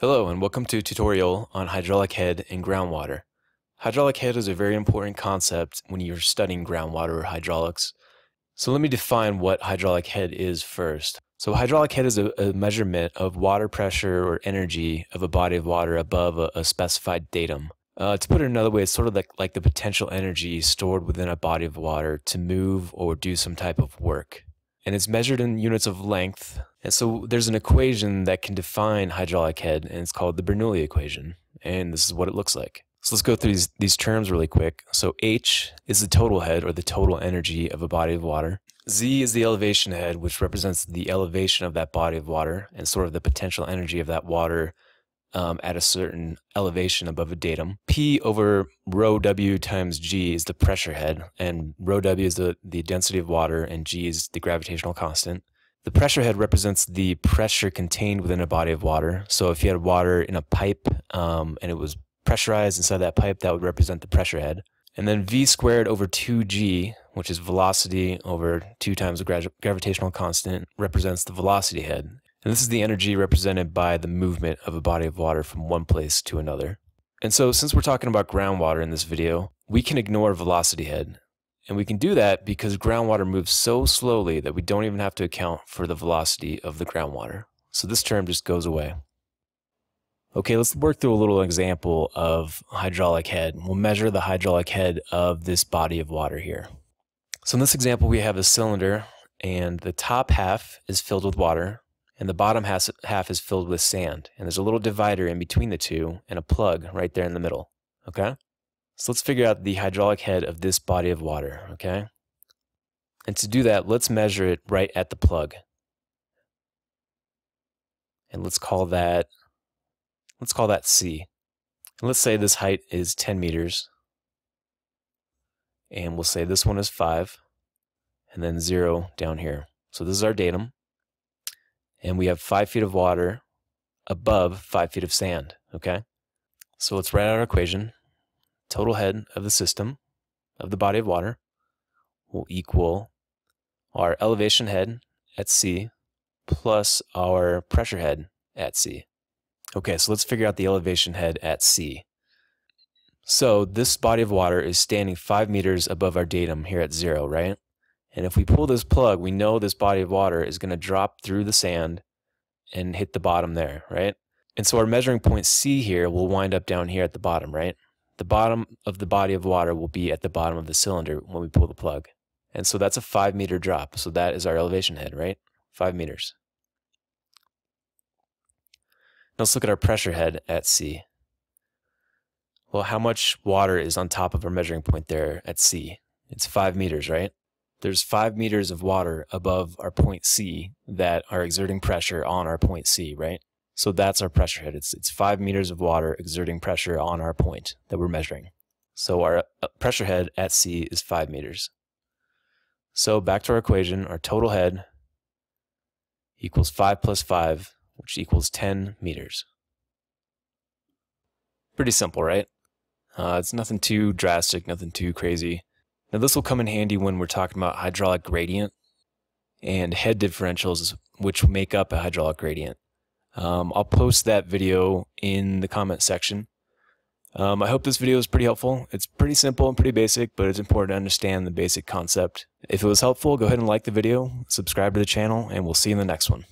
Hello and welcome to a tutorial on hydraulic head and groundwater. Hydraulic head is a very important concept when you're studying groundwater or hydraulics. So let me define what hydraulic head is first. So hydraulic head is a, a measurement of water pressure or energy of a body of water above a, a specified datum. Uh, to put it another way, it's sort of like, like the potential energy stored within a body of water to move or do some type of work and it's measured in units of length. And so there's an equation that can define hydraulic head, and it's called the Bernoulli equation. And this is what it looks like. So let's go through these, these terms really quick. So H is the total head or the total energy of a body of water. Z is the elevation head, which represents the elevation of that body of water and sort of the potential energy of that water um, at a certain elevation above a datum. P over rho W times G is the pressure head, and rho W is the, the density of water, and G is the gravitational constant. The pressure head represents the pressure contained within a body of water. So if you had water in a pipe um, and it was pressurized inside that pipe, that would represent the pressure head. And then V squared over 2G, which is velocity over 2 times the gra gravitational constant, represents the velocity head. And this is the energy represented by the movement of a body of water from one place to another. And so since we're talking about groundwater in this video, we can ignore velocity head. And we can do that because groundwater moves so slowly that we don't even have to account for the velocity of the groundwater. So this term just goes away. Okay, let's work through a little example of hydraulic head. We'll measure the hydraulic head of this body of water here. So in this example, we have a cylinder and the top half is filled with water and the bottom half, half is filled with sand. And there's a little divider in between the two and a plug right there in the middle. Okay? So let's figure out the hydraulic head of this body of water. Okay? And to do that, let's measure it right at the plug. And let's call that, let's call that C. And let's say this height is 10 meters. And we'll say this one is 5. And then 0 down here. So this is our datum and we have five feet of water above five feet of sand, okay? So let's write out our equation. Total head of the system, of the body of water, will equal our elevation head at C plus our pressure head at C. Okay, so let's figure out the elevation head at C. So this body of water is standing five meters above our datum here at zero, right? And if we pull this plug, we know this body of water is going to drop through the sand and hit the bottom there, right? And so our measuring point C here will wind up down here at the bottom, right? The bottom of the body of water will be at the bottom of the cylinder when we pull the plug. And so that's a five meter drop. So that is our elevation head, right? Five meters. Now let's look at our pressure head at C. Well, how much water is on top of our measuring point there at C? It's five meters, right? There's five meters of water above our point C that are exerting pressure on our point C, right? So that's our pressure head. It's, it's five meters of water exerting pressure on our point that we're measuring. So our uh, pressure head at C is five meters. So back to our equation, our total head equals five plus five, which equals 10 meters. Pretty simple, right? Uh, it's nothing too drastic, nothing too crazy. Now this will come in handy when we're talking about hydraulic gradient and head differentials, which make up a hydraulic gradient. Um, I'll post that video in the comment section. Um, I hope this video is pretty helpful. It's pretty simple and pretty basic, but it's important to understand the basic concept. If it was helpful, go ahead and like the video, subscribe to the channel, and we'll see you in the next one.